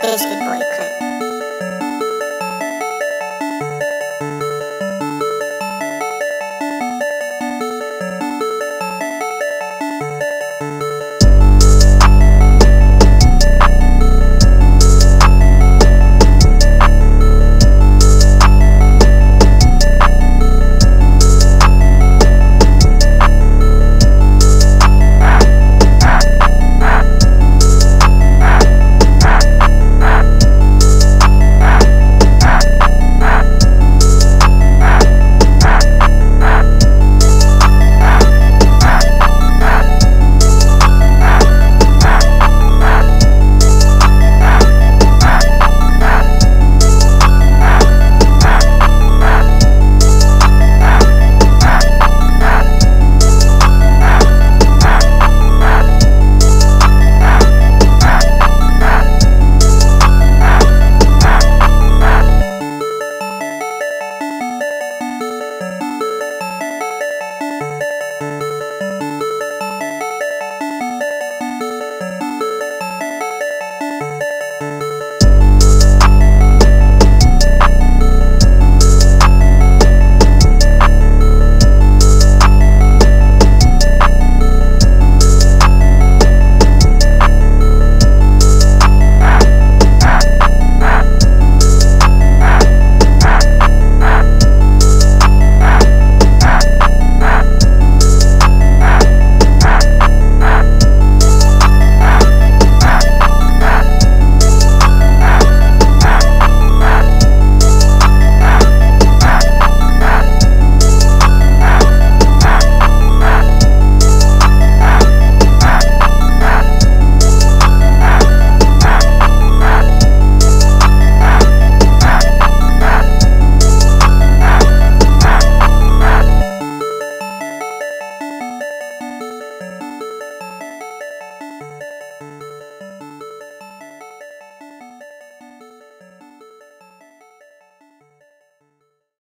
Biscuit Boy Crew.